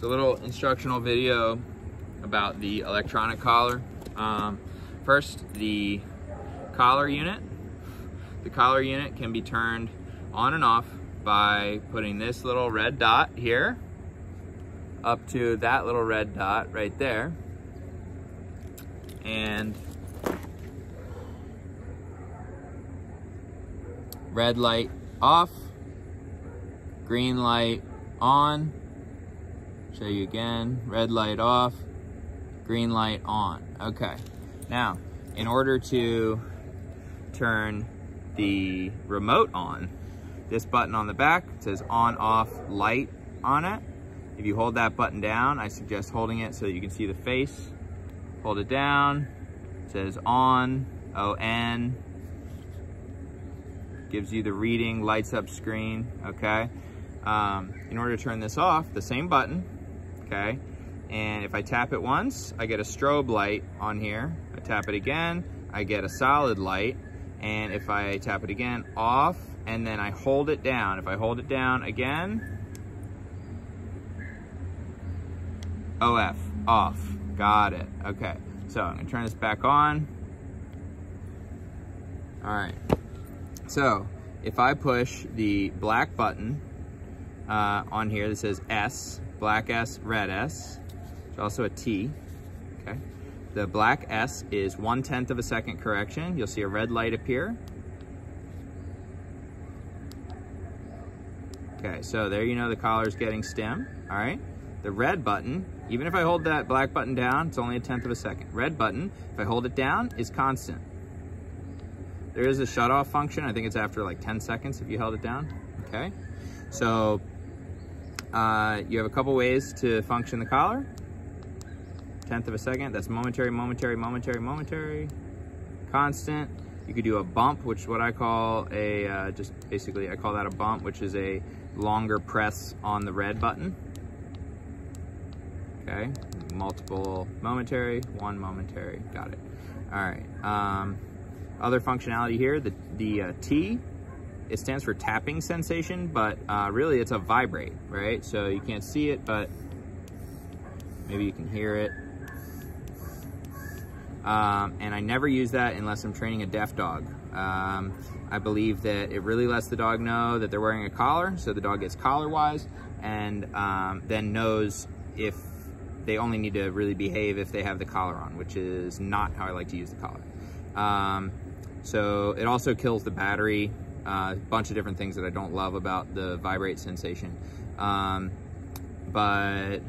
So a little instructional video about the electronic collar. Um, first, the collar unit. The collar unit can be turned on and off by putting this little red dot here up to that little red dot right there. And red light off, green light on, show you again, red light off, green light on. Okay, now in order to turn the remote on, this button on the back says on off light on it. If you hold that button down, I suggest holding it so you can see the face. Hold it down, it says on, O-N, gives you the reading, lights up screen, okay? Um, in order to turn this off, the same button, okay? And if I tap it once, I get a strobe light on here. I tap it again, I get a solid light. And if I tap it again, off, and then I hold it down. If I hold it down again, OF, off, got it. Okay, so I'm gonna turn this back on. All right, so if I push the black button uh, on here that says S, black S, red S, there's also a T, okay? The black S is one tenth of a second correction. You'll see a red light appear. Okay, so there you know the collar's getting stem, all right? The red button, even if I hold that black button down, it's only a tenth of a second. Red button, if I hold it down, is constant. There is a shut off function. I think it's after like 10 seconds if you held it down. Okay. So uh, you have a couple ways to function the collar. Tenth of a second. That's momentary, momentary, momentary, momentary. Constant. You could do a bump, which is what I call a, uh, just basically I call that a bump, which is a longer press on the red button. Okay. Multiple momentary, one momentary. Got it. All right. Um, other functionality here, the, the uh, T, it stands for tapping sensation, but uh, really it's a vibrate, right? So you can't see it, but maybe you can hear it. Um, and I never use that unless I'm training a deaf dog. Um, I believe that it really lets the dog know that they're wearing a collar, so the dog gets collar-wise, and um, then knows if they only need to really behave if they have the collar on, which is not how I like to use the collar. Um, so it also kills the battery, uh, a bunch of different things that I don't love about the vibrate sensation. Um, but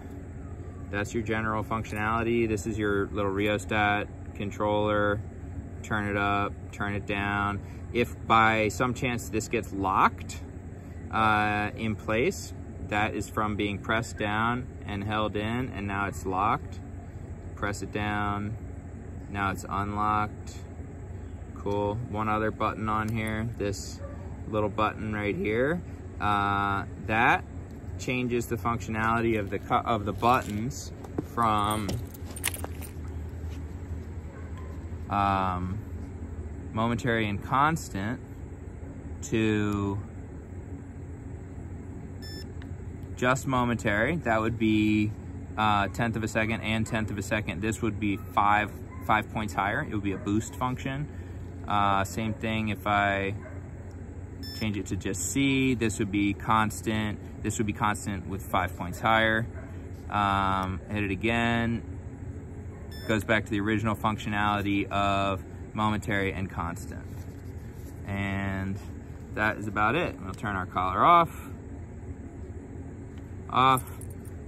that's your general functionality. This is your little rheostat controller. Turn it up, turn it down. If by some chance this gets locked uh, in place, that is from being pressed down and held in and now it's locked. Press it down, now it's unlocked cool. One other button on here, this little button right here. Uh, that changes the functionality of the of the buttons from um, momentary and constant to just momentary. That would be uh, tenth of a second and tenth of a second. This would be five five points higher. It would be a boost function. Uh, same thing if I change it to just C, this would be constant. This would be constant with five points higher. Um, hit it again. Goes back to the original functionality of momentary and constant. And that is about it. We'll turn our collar off. Off.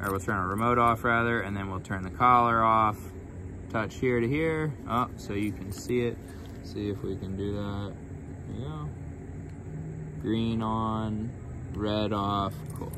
Or we'll turn our remote off rather, and then we'll turn the collar off. Touch here to here. Oh, so you can see it see if we can do that. Yeah. Green on, red off, cool.